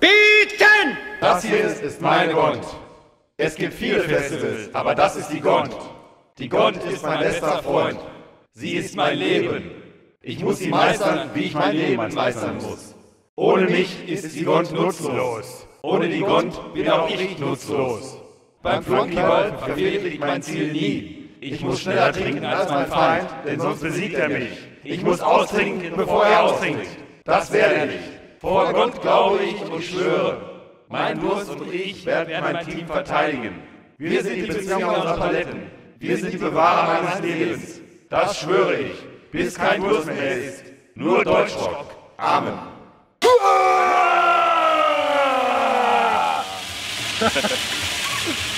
Bieten! Das hier ist, ist meine Gond. Es gibt viele Festivals, aber das ist die Gond. Die Gond ist mein bester Freund. Sie ist mein Leben. Ich muss sie meistern, wie ich mein Leben meistern muss. Ohne mich ist die Gond nutzlos. Ohne die Gond bin auch ich nutzlos. Beim Flunkyball verfehle ich mein Ziel nie. Ich muss schneller trinken als mein Feind, denn sonst besiegt er mich. Ich muss austrinken, bevor er austrinkt. Das werde ich. Vor Gott glaube ich und schwöre. Mein Durst und ich werden mein Team verteidigen. Wir sind die Bezwinger unserer Paletten. Wir sind die Bewahrer meines Lebens. Das schwöre ich, bis kein Durst mehr ist. Nur Deutschrock. Amen.